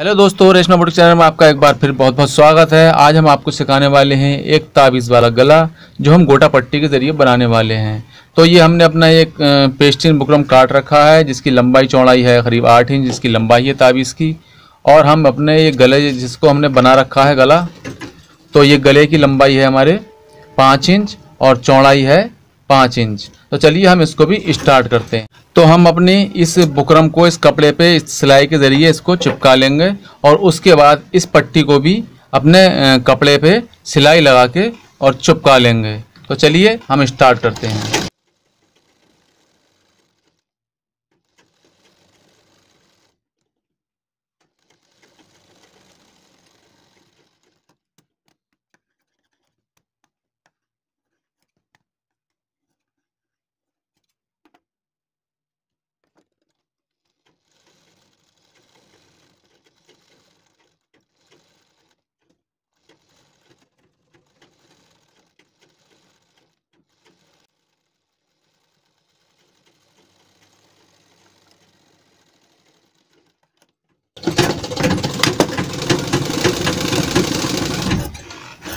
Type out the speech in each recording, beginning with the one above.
Hello दोस्तों, Reshma boutique channel में आपका एक बार फिर बहुत बहुत स्वागत है। आज हम आपको सिखाने वाले हैं एक ताबीज़ वाला गला, जो हम गोटा पट्टी के ज़रिए बनाने वाले हैं। तो ये हमने अपना एक पेस्टिन बुकरम काट रखा है, जिसकी लंबाई चौड़ाई है करीब आठ इंच, जिसकी लंबाई है ताबीज़ की। और हम अपने ये गले जिसको हमने बना रखा है गला तो ये गले की लंबाई है हमारे पाँच इंच और चौड़ाई है पाँच इंच। तो चलिए हम इसको भी स्टार्ट करते हैं। तो हम अपने इस बुकरम को इस कपड़े पे, इस सिलाई के ज़रिए इसको चिपका लेंगे और उसके बाद इस पट्टी को भी अपने कपड़े पे सिलाई लगा के और चिपका लेंगे। तो चलिए हम स्टार्ट करते हैं।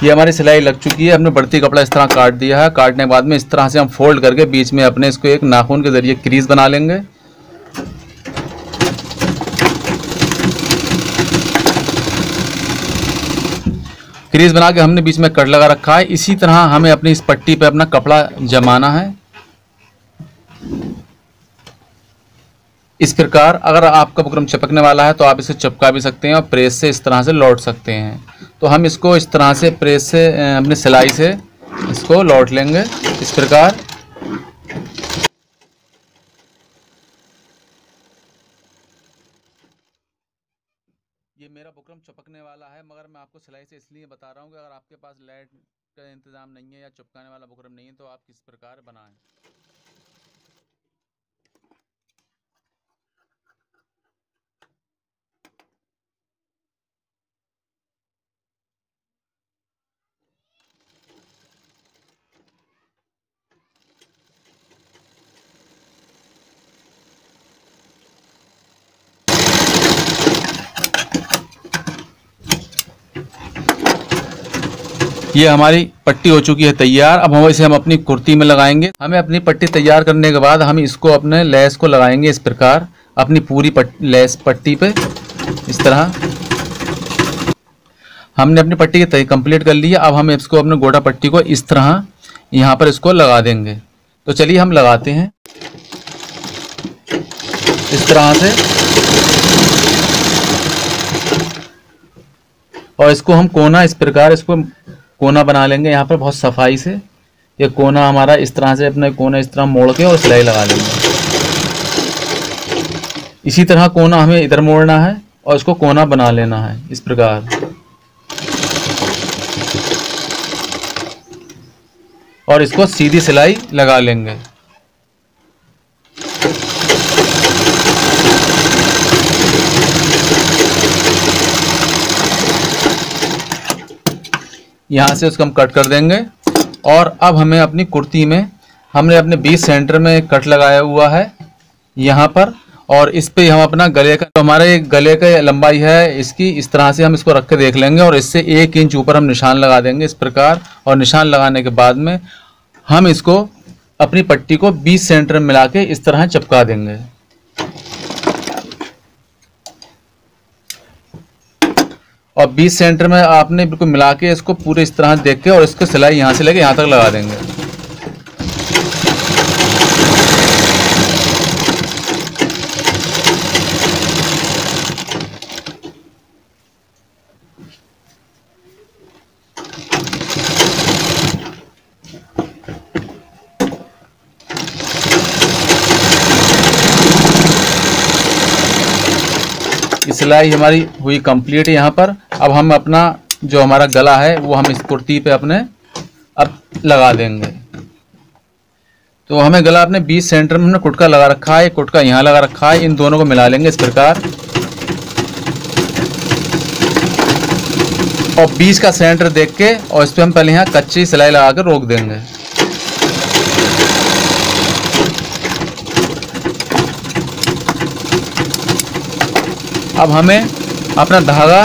ये हमारी सिलाई लग चुकी है। हमने बढ़ती कपड़ा इस तरह काट दिया है। काटने के बाद में इस तरह से हम फोल्ड करके बीच में अपने इसको एक नाखून के ज़रिए क्रीज बना लेंगे। क्रीज बना के हमने बीच में कट लगा रखा है। इसी तरह हमें अपनी इस पट्टी पे अपना कपड़ा जमाना है। इस प्रकार अगर आपका बुकरम चिपकने वाला है तो आप इसे चिपका भी सकते हैं और प्रेस से इस तरह से लौट सकते हैं। तो हम इसको इस तरह से प्रेस से अपने सिलाई से इसको लौट लेंगे। इस प्रकार ये मेरा बुकरम चपकने वाला है, मगर मैं आपको सिलाई से इसलिए बता रहा हूँ कि अगर आपके पास लाइट का इंतज़ाम नहीं है या चपकाने वाला बुकरम नहीं है तो आप किस प्रकार बनाएँ। ये हमारी पट्टी हो चुकी है तैयार। अब हम इसे हम अपनी कुर्ती में लगाएँगे। हमें अपनी पट्टी तैयार करने के बाद हम इसको अपने लेस को लगाएँगे इस प्रकार। अपनी पूरी पट, लेस पट्टी पे इस तरह। हमने अपनी पट्टी की कंप्लीट कर ली है। अब हम इसको अपने गोटा पट्टी को इस तरह यहाँ पर इसको लगा देंगे। तो चलिए हम लगाते हैं। इस तरह से। और इसको हम कोना इस प्रकार इसको कोना बना लेंगे, यहाँ पर बहुत सफ़ाई से। ये कोना हमारा इस तरह से अपने कोना इस तरह मोड़ के और सिलाई लगा लेंगे। इसी तरह कोना हमें इधर मोड़ना है और इसको कोना बना लेना है, इस प्रकार। और इसको सीधी सिलाई लगा लेंगे। यहाँ से उसको हम कट कर देंगे। और अब हमें अपनी कुर्ती में, हमने अपने बीच सेंटर में कट लगाया हुआ है, यहाँ पर। और इस पे हम अपना गले का तो हमारे गले का लंबाई है, इसकी इस तरह से हम इसको रख के देख लेंगे, और इससे एक इंच ऊपर हम निशान लगा देंगे इस प्रकार। और निशान लगाने के बाद में हम इसको, अपनी पट्टी को बीच सेंटर में मिला के इस तरह चिपका देंगे। और बीस सेंटर में आपने बिल्कुल मिला के इसको पूरे इस तरह देख के और इसको सिलाई यहाँ से लेके यहाँ तक लगा देंगे। सिलाई हमारी हुई कंप्लीट यहाँ पर। अब हम अपना जो हमारा गला है, वो हम इस कुर्ती पे अपने अब लगा देंगे। तो हमें गला अपने बीस सेंटर में हमने कुटका लगा रखा है, कुटका यहाँ लगा रखा है, इन दोनों को मिला लेंगे इस प्रकार। और बीस का सेंटर देख के, और इस पर हम पहले यहाँ कच्ची सिलाई लगा कर रोक देंगे। अब हमें अपना धागा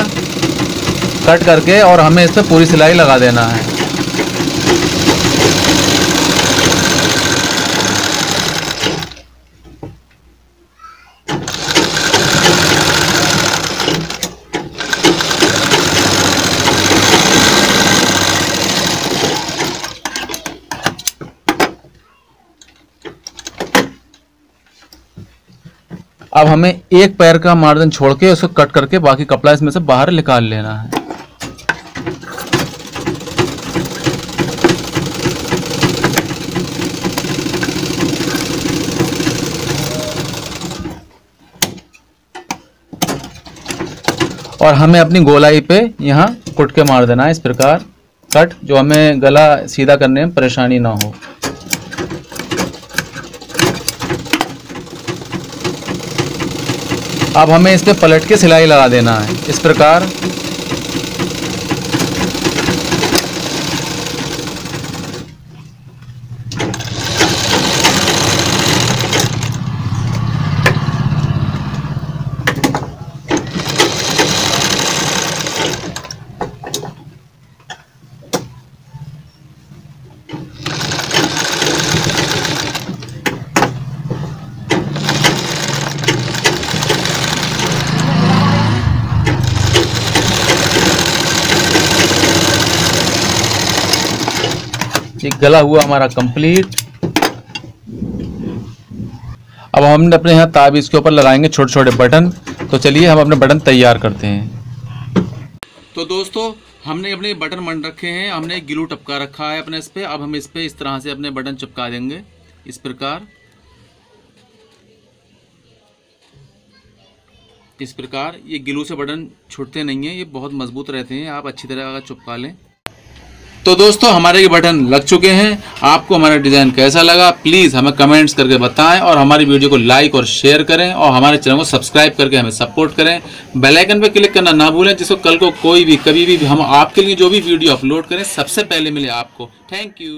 कट करके और हमें इस पर पूरी सिलाई लगा देना है। अब हमें एक पैर का मार्जिन छोड़ के उसको कट करके बाकी कपड़ा इसमें से बाहर निकाल लेना है। और हमें अपनी गोलाई पे यहाँ कुट के मार देना है इस प्रकार। कट, जो हमें गला सीधा करने में परेशानी ना हो। अब हमें इस पर पलट के सिलाई लगा देना है। इस प्रकार ये गला हुआ हमारा कंप्लीट अब हमने अपने यहाँ ताबीज़ के ऊपर लगाएँगे छोटे छोटे बटन। तो चलिए हम अपने बटन तैयार करते हैं। तो दोस्तों, हमने अपने बटन मंड रखे हैं, हमने गिलू टपका रखा है अपने इस पे। अब हम इस पर इस तरह से अपने बटन चिपका देंगे, इस प्रकार। इस प्रकार, ये गिलू से बटन छूटते नहीं हैं, ये बहुत मज़बूत रहते हैं, आप अच्छी तरह अगर चिपका लें। तो दोस्तों, हमारे ये बटन लग चुके हैं। आपको हमारा डिज़ाइन कैसा लगा प्लीज़ हमें कमेंट्स करके बताएँ और हमारी वीडियो को लाइक और शेयर करें और हमारे चैनल को सब्सक्राइब करके हमें सपोर्ट करें। बेल आइकन पर क्लिक करना ना भूलें, जिसको कल को कोई भी, कभी भी, हम आपके लिए जो भी वीडियो अपलोड करें, सबसे पहले मिले आपको। Thank you